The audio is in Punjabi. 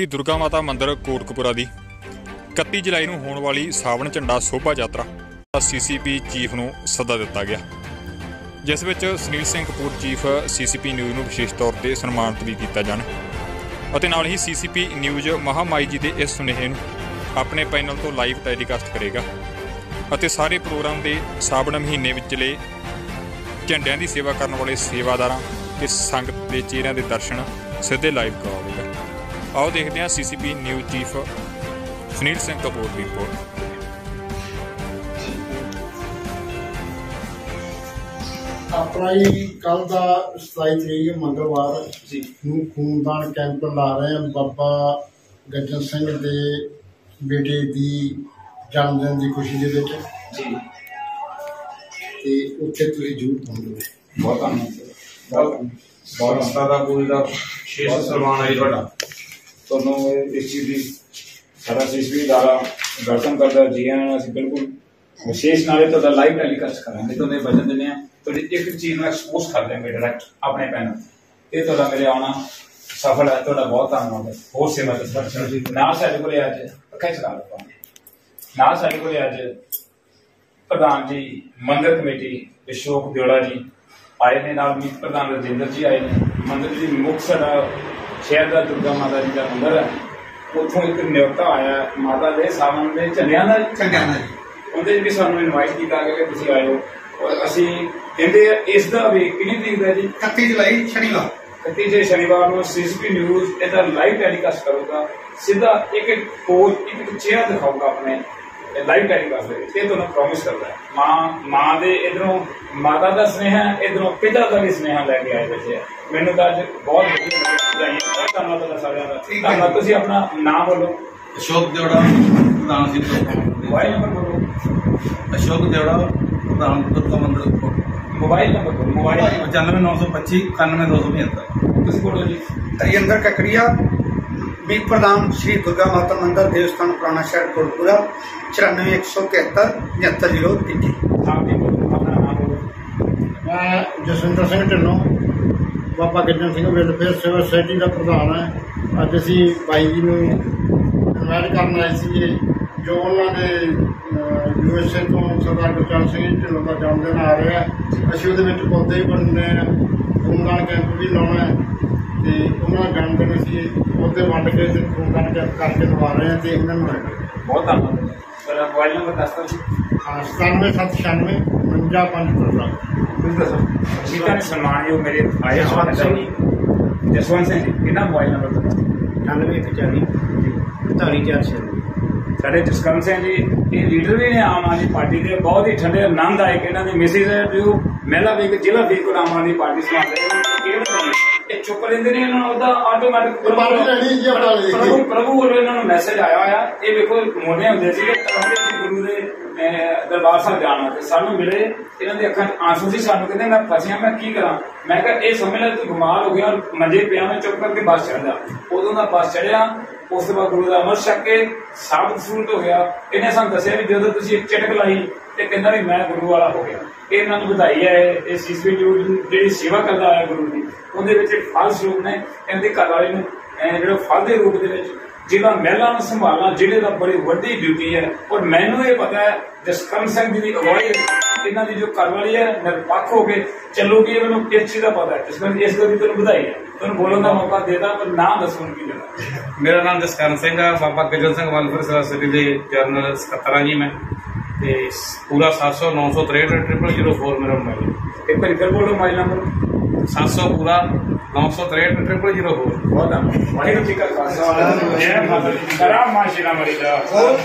ਸ੍ਰੀ ਦੁਰਗਾ ਮਾਤਾ ਮੰਦਿਰ ਕੋਟਕਪੁਰਾ ਦੀ 31 ਜੁਲਾਈ ਨੂੰ ਹੋਣ ਵਾਲੀ ਸਾਵਣ ਝੰਡਾ ਸ਼ੋਭਾ ਯਾਤਰਾ ਦਾ ਸੀਸੀਪੀ ਚੀਫ ਨੂੰ ਸੱਦਾ ਦਿੱਤਾ ਗਿਆ। ਜਿਸ ਵਿੱਚ Sunil Singh Kapoor chief CCP news ਨੂੰ ਵਿਸ਼ੇਸ਼ ਤੌਰ ਤੇ ਸਨਮਾਨਿਤ ਵੀ ਕੀਤਾ ਜਾਣ। ਅਤੇ ਨਾਲ ਹੀ ਸੀਸੀਪੀ ਨਿਊਜ਼ ਮਹਾਮਾਈ ਜੀ ਦੇ ਇਸ ਸੁਨੇਹੇ ਨੂੰ ਆਪਣੇ ਪੈਨਲ ਤੋਂ ਲਾਈਵ ਟੈਲੀਕਾਸਟ ਕਰੇਗਾ ਅਤੇ ਸਾਰੇ ਪ੍ਰੋਗਰਾਮ ਦੇ ਸਾਵਣ ਮਹੀਨੇ ਵਿਚਲੇ ਝੰਡਿਆਂ ਦੀ ਸੇਵਾ ਕਰਨ ਵਾਲੇ ਸੇਵਾਦਾਰਾਂ ਤੇ ਸੰਗਤ ਦੇ ਚਿਹਰਿਆਂ ਦੇ ਦਰਸ਼ਨ ਸਿੱਧੇ ਲਾਈਵ ਕਰਵਾਵੇਗਾ। ਆਓ ਦੇਖਦੇ ਹਾਂ CCP news chief Sunil Singh Kapoor ਦੀ ਰਿਪੋਰਟ। ਆਪਣਾ ਹੀ ਕੱਲ ਦਾ 27 ਤਰੀਕ ਮੰਗਲਵਾਰ ਜੀ ਨੂੰ ਖੂਨਦਾਨ ਕੈਂਪ ਲਾ ਰਹੇ ਹਾਂ ਬਾਬਾ ਗੱਜਣ ਸਿੰਘ ਦੇ ਬੇਟੇ ਦੀ ਜਨਮ ਦਿਨ ਦੀ ਖੁਸ਼ੀ ਦੇ ਵਿੱਚ। ਜੀ। ਤੇ ਉੱਥੇ ਤੁਸੀਂ ਜ਼ਰੂਰ ਪਹੁੰਚੋ। ਬਹੁਤ ਧੰਨਵਾਦ। ਸਰ ਬਹੁਤ ਬਹੁਤ ਦਾ ਪੂਰੀ ਦਾ ਸ਼ੇਸ਼ ਸਨਮਾਨ ਹੈ ਤੁਹਾਡਾ। ਤੁਹਾਨੂੰ ਇਸ ਚੀਜ਼ ਦੀ ਸਾਰਾ ਸਿਸਵੀ ਦਾਰਾ ਦਰਸ਼ਨ ਕਰਦਾ, ਜੀ ਆਇਆਂ ਅਸੀਂ ਬਿਲਕੁਲ ਵਿਸ਼ੇਸ਼ ਨਾਲੇ ਤੁਹਾਡਾ ਲਾਈਵ ਟੈਲੀਕਾਸਟ ਕਰਾਂਗੇ ਤੁਹਾਨੂੰ ਇਹ ਦਿੰਦੇ ਆ ਤੁਹਾਡੀ ਇੱਕ ਚੀਜ਼ ਨੂੰ ਐਕਸਪੋਜ਼ ਕਰ ਦਿਆਂਗੇ ਡਾਇਰੈਕਟ ਆਪਣੇ ਪੈਨਲ ਇਹ ਤੁਹਾਡਾ ਮੇਰੇ ਆਉਣਾ ਸਫਲ ਹੈ, ਤੁਹਾਡਾ ਬਹੁਤ ਧੰਨਵਾਦ ਹੈ। ਹੋਰ ਸੇਵਾ ਦੇ ਦਰਸ਼ਨ ਜੀ। ਨਾਲ ਸਾਡੇ ਕੋਲੇ ਅੱਜ ਅੱਖਾਂ ਚਲਾ ਲਓ ਨਾਲ ਸਾਡੇ ਕੋਲੇ ਅੱਜ ਪ੍ਰਧਾਨ ਜੀ, ਮੰਦਰ ਕਮੇਟੀ ਅਸ਼ੋਕ ਦਿਓੜਾ ਜੀ ਆਏ ਨੇ, ਨਾਲ ਮੀਤ ਪ੍ਰਧਾਨ ਰਜਿੰਦਰ ਜੀ ਆਏ ਨੇ। ਮੰਦਿਰ ਜੀ ਮੁੱਖ ਸਾਡਾ ਸ਼ਹਿਰ ਦਾ ਦੁਰਗਾ ਮਾਤਾ ਜੀ ਦਾ ਮੰਦਿਰ ਹੈ। ਉੱਥੋਂ ਇੱਕ ਨਿਯੋਤਾ ਆਇਆ ਮਾਤਾ ਦੇ ਸਾਵਣ ਦੇ ਝੰਡਿਆਂ ਦਾ ਝੰਡਿਆਂ ਦਾ ਉਹਦੇ ਵੀ ਸਾਨੂੰ ਇਨਵਾਈਟ ਕੀਤਾ ਗਿਆ ਕਿ ਤੁਸੀਂ ਆਇਓ। ਔਰ ਅਸੀਂ ਕਹਿੰਦੇ ਇਸ ਦਾ ਵੀ ਕਿੰਨੀ ਤਰੀਕ ਦਾ ਜੀ? 31 ਜੁਲਾਈ ਸ਼ਨੀਵਾਰ। 31 ਜੇ ਸ਼ਨੀਵਾਰ ਨੂੰ ਸੀਸੀਪੀ ਨਿਊਜ਼ ਇਹਦਾ ਲਾਈਵ ਟੈਲੀਕਾਸਟ ਕਰੂਗਾ। ਸਿੱਧਾ ਇੱਕ ਇੱਕ ਇੱਕ ਚਿਹਰਾ ਦਿਖਾਊਗਾ ਆਪਣੇ। ਲਾਈਵ ਟੈਲੀਕਾਸਟ ਦੇ ਵਿੱਚ ਇਹ ਤੁਹਾਨੂੰ ਪ੍ਰੋਮਿਸ ਕਰਦਾ ਹੈ। ਮਾਂ ਮਾਂ ਦੇ ਇਧਰੋਂ ਮਾਤਾ ਦਾ ਸਨੇਹਾ ਇਧਰੋਂ ਪਿਤਾ ਦਾ ਵੀ ਸਨੇਹਾ ਲੈ ਕੇ ਆਏ ਬੱਚੇ ਮੈਨੂੰ ਤਾਂ ਅੱਜ ਬਹੁਤ ਵਧੀਆ ਲੱਗਿਆ। ਬਹੁਤ ਧੰਨਵਾਦ ਤੁਹਾਡਾ ਸਾਰਿਆਂ ਦਾ। ਠੀਕ ਹੈ। ਧੰਨਵਾਦ ਤੁਸੀਂ ਆਪਣਾ ਨਾਮ ਬੋਲੋ। ਅਸ਼ੋਕ ਦੇਵੜਾ ਪ੍ਰਧਾਨ ਸਿੰਘ ਮੋਬਾਈਲ ਨੰਬਰ ਬੋਲੋ। ਅਸ਼ੋਕ ਦੇਵੜਾ ਪ੍ਰਧਾਨ ਦੁਰਗਾ ਮੰਦਿਰ ਮੋਬਾਈਲ ਨੰਬਰ ਬੋਲੋ। ਮੋਬਾਈਲ 95925 91275 ਤੁਸੀਂ ਬੋਲੋ ਜੀ। ਤਜਿੰਦਰ ਕਕੜੀਆ ਵੀ ਪ੍ਰਧਾਨ ਸ਼੍ਰੀ ਦੁਰਗਾ ਮਾਤਾ ਮੰਦਿਰ ਦੇਵਸਥਾਨ ਪੁਰਾਣਾ ਸ਼ਹਿਰ ਕੋਟਪੁਰਾ 94173 79021 ਨਾਮ ਜੀ ਆਪਣਾ ਨਾਮ ਬੋਲੋ। ਮੈਂ ਜਸਵਿੰਦਰ ਸਿੰਘ ਢਿੱਲੋਂ ਬਾਬਾ ਗੱਜਣ ਸਿੰਘ ਵੈਲਫੇਅਰ ਸੇਵਾ ਸੁਸਾਇਟੀ ਦਾ ਪ੍ਰਧਾਨ ਹਾਂ। ਅੱਜ ਅਸੀਂ ਬਾਈ ਜੀ ਨੂੰ ਇਨਵਾਈਟ ਕਰਨ ਆਏ ਸੀ ਜੋ ਉਹਨਾਂ ਦੇ ਯੂਐਸਏ ਤੋਂ ਸਰਦਾਰ ਗੁਰਚਰਨ ਸਿੰਘ ਢਿੱਲੋਂ ਦਾ ਜਨਮ ਦਿਨ ਆ ਰਿਹਾ ਹੈ। ਅਸੀਂ ਉਹਦੇ ਵਿੱਚ ਪੌਦੇ ਵੀ ਵੰਡਣੇ ਆ ਖੂਨਦਾਨ ਕੈਂਪ ਵੀ ਲਾਉਣਾ ਹੈ। ਤੇ ਉਹਨਾਂ ਦਾ ਜਨਮ ਦਿਨ ਅਸੀਂ ਪੌਦੇ ਵੰਡ ਕੇ ਤੇ ਖੂਨਦਾਨ ਕੈਂਪ ਕਰਕੇ ਲਵਾ ਰਹੇ ਹਾਂ ਤੇ ਇਹਨਾਂ ਨੂੰ ਬਹੁਤ ਧੰਨਵਾਦ। ਮੇਰਾ ਮੋਬਾਈਲ ਨੰਬਰ ਦੱਸ ਦਿਓ ਜੀ। 9796 595 ਤੁਸੀਂ ਦੱਸੋ। ਜੀਤਾ ਨੇ ਸਨਮਾਨਯੋਗ ਮੇਰੇ ਆਏ ਜਸਵੰਤ ਸਿੰਘ। ਜੀ। ਜਸਵੰਤ ਸਿੰਘ ਕਿਹਦਾ ਮੋਬਾਈਲ ਨੰਬਰ ਤੁਹਾਡਾ? 9140 484 ਸਾਡੇ ਜਸਕਰਨ ਸਿੰਘ ਜੀ ਇਹ ਲੀਡਰ ਵੀ ਨੇ ਆਮ ਆਦਮੀ ਪਾਰਟੀ ਦੇ। ਬਹੁਤ ਹੀ ਠੰਡੇ ਆਨੰਦ ਆਏ ਕਿ ਇਹਨਾਂ ਦੀ ਮਿਸਿਸ ਹੈ। ਜੋ ਮਹਿਲਾ ਵੀ ਜ਼ਿਲ੍ਹਾ ਫਰੀਦਕੋਟ ਆਮ ਆਦਮੀ ਪਾਰਟੀ ਸੰਭਾਲਦੇ ਨੇ। ਇਹ ਚੁੱਪ ਰਹਿੰਦੇ ਨੇ ਇਹਨਾਂ ਨੂੰ ਉਹਦਾ ਆਟੋਮੈਟਿਕ ਪਾਰਟੀ ਲੈਣੀ ਜੀ ਆਪਣਾ ਲਈ। ਪ੍ਰਭੂ ਪ੍ਰਭੂ ਵੱਲੋਂ ਇਹਨਾਂ ਨੂੰ ਮੈਸੇਜ ਆਇਆ ਹੋਇਆ। ਇਹ ਵੇਖੋ ਮੋਨੇ ਹੁੰਦੇ ਸੀ ਕਿ ਗੁਰੂ ਦੇ ਦਰਬਾਰ ਸਾਹਿਬ ਜਾਣਾ ਤੇ ਸਾਨੂੰ ਮਿਲੇ ਇਹਨਾਂ ਦੀ ਅੱਖਾਂ 'ਚ ਆਂਸੂ ਸੀ ਸਾਨੂੰ ਕਹਿੰਦੇ ਮੈਂ ਫਸਿਆ ਮੈਂ ਕੀ ਕਰਾਂ? ਮੈਂ ਕਿਹਾ ਇਹ ਸਮਝ ਲੈ ਤੂੰ ਬਿਮਾਰ ਹੋ ਗਿਆ ਔਰ ਮੰਜੇ ਪਿਆ ਮੈਂ ਚੁੱਪ ਕਰਕੇ ਬੱਸ ਚੜ ਜਾ। ਉਦੋਂ ਦਾ ਬੱਸ ਚੜਿਆ ਉਸ ਤੋਂ ਬਾਅਦ ਗੁਰੂ ਦਾ ਅਮਰ ਛਕ ਕੇ ਸਾਬਤ ਸੂਰਤ ਹੋ ਗਿਆ। ਇਹਨੇ ਸਾਨੂੰ ਦੱਸਿਆ ਵੀ ਜਦੋਂ ਤੁਸੀਂ ਇੱਕ ਚਟਕ ਲਾਈ ਤੇ ਕਹਿੰਦਾ ਵੀ ਮੈਂ ਗੁਰੂ ਵਾਲਾ ਹੋ ਗਿਆ। ਇਹਨਾਂ ਨੂੰ ਵਧਾਈ ਹੈ, ਇਹ ਸੀਸਵੀ ਜਿਹੜੀ ਸੇਵਾ ਕਰਦਾ ਆਇਆ ਗੁਰੂ ਦੀ, ਉਹਦੇ ਵਿੱਚ ਇੱਕ ਫਲ ਸਰੂਪ ਨੇ, ਇਹਦੇ ਘਰ ਵਾਲੇ ਨੂੰ ਜਿਹੜਾ ਫਲ ਦੇ ਰੂਪ ਦੇ ਵਿੱਚ ਜਿਹਦਾ ਮਹਿਲਾ ਨੂੰ ਸੰਭਾਲਣਾ ਜਿਹੜੇ ਦਾ ਬੜੀ ਵੱਡੀ ਡਿਊਟੀ ਹੈ। ਔਰ ਮੈਨੂੰ ਇਹ ਪਤਾ ਹੈ, ਜਸਕਰਨ ਸਿੰਘ ਜੀ ਦੀ ਅਗਵਾਈ ਇਹਨਾਂ ਦੀ ਜੋ ਘਰਵਾਲੀ ਹੈ, ਨਿਰਪੱਖ ਹੋ ਕੇ ਚੱਲੂਗੀ ਇਹ ਮੈਨੂੰ ਇਸ ਚੀਜ਼ ਦਾ ਪਤਾ ਹੈ? ਇਸ ਇਸ ਗੱਲ ਦੀ ਤੁਹਾਨੂੰ ਵਧਾਈ ਹੈ। ਤੁਹਾਨੂੰ ਬੋਲਣ ਦਾ ਮੌਕਾ ਦੇਦਾ ਪਰ ਨਾਮ ਦੱਸੋ ਕੀ ਦੇਣਾ ਮੇਰਾ ਨਾਮ ਜਸਕਰਨ ਸਿੰਘ ਹੈ ਬਾਬਾ ਗੱਜਣ ਸਿੰਘ ਵੈਲਫੇਅਰ ਸੇਵਾ ਦੇ ਜਨਰਲ ਸਕੱਤਰ ਹਾਂ ਜੀ ਮੈਂ। ਤੇ ਪੂਰਾ 700 963 0004 ਮੇਰਾ ਮੋਬਾਈਲ ਇੱਕ ਵਾਰੀ ਫਿਰ ਬੋਲੋ ਮੋਬਾਈਲ ਨੰਬਰ 700 ਪੂਰਾ 963 0004 ਬਹੁਤ ਆ ਵਾਹਿਗੁਰੂ ਜੀ ਕਾ ਖਾਲਸਾ ਵਾਹਿਗੁਰੂ ਜੀ ਕੀ ਫਤਿਹ। ਕਰਾ ਮਾਸ਼ੀਨਾ ਮਰੀ ਦਾ। ਬਹੁਤ